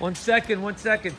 One second, one second.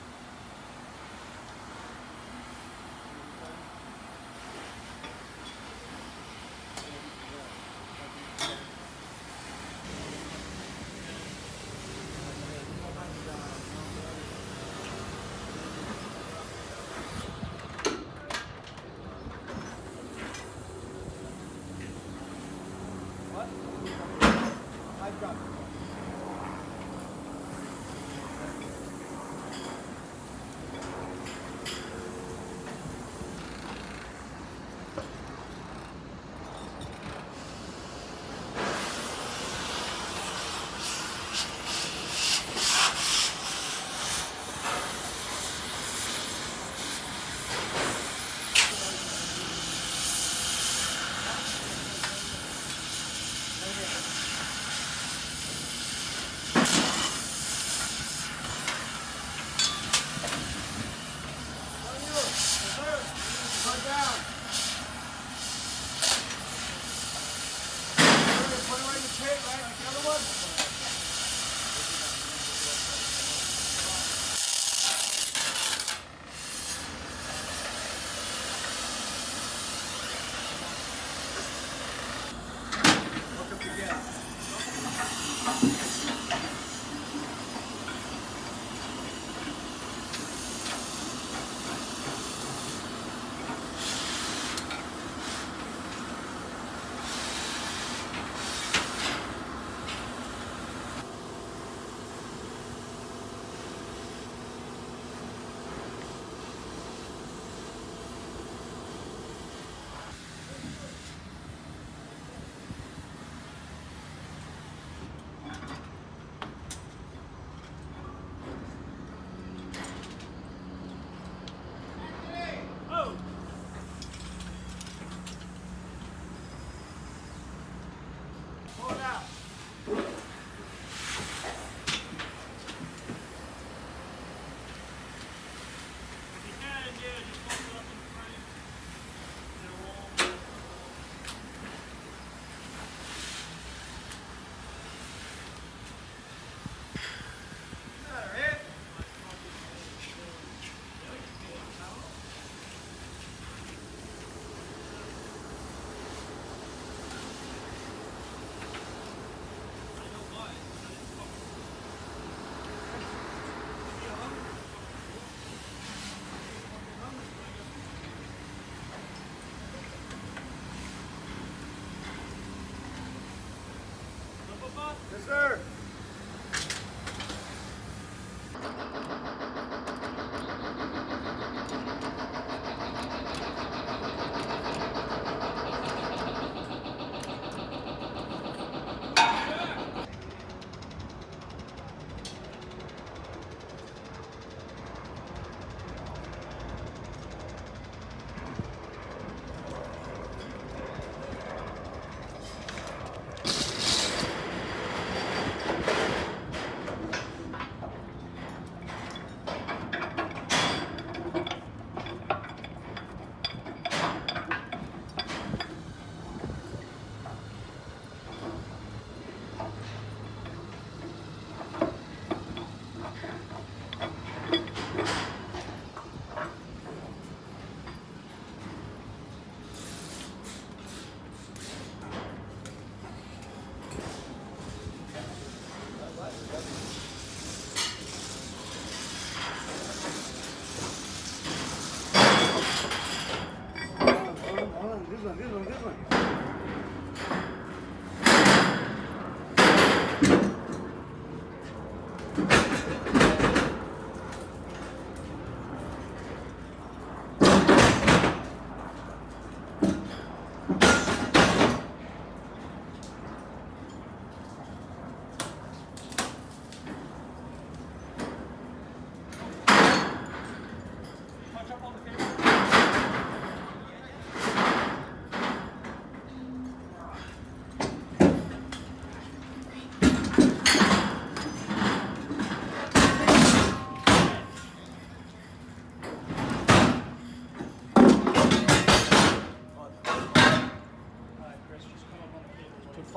Yes, sir.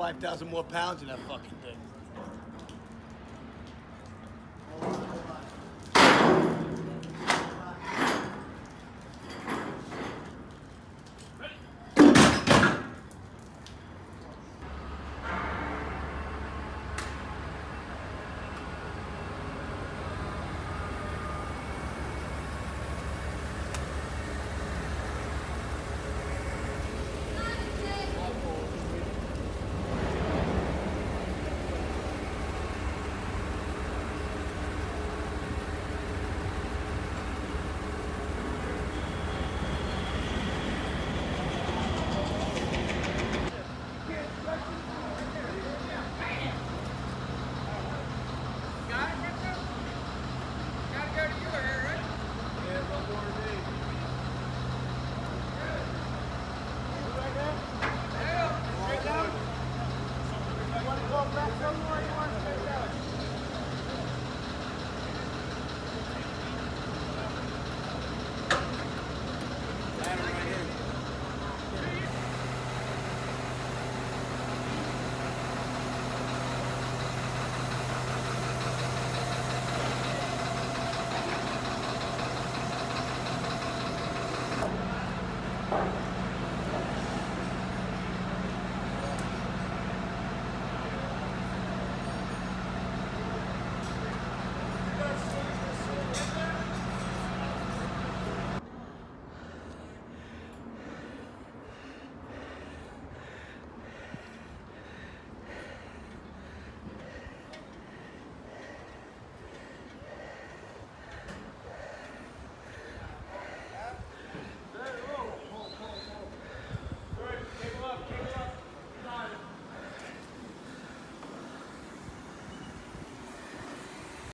5,000 more pounds in that fucking thing.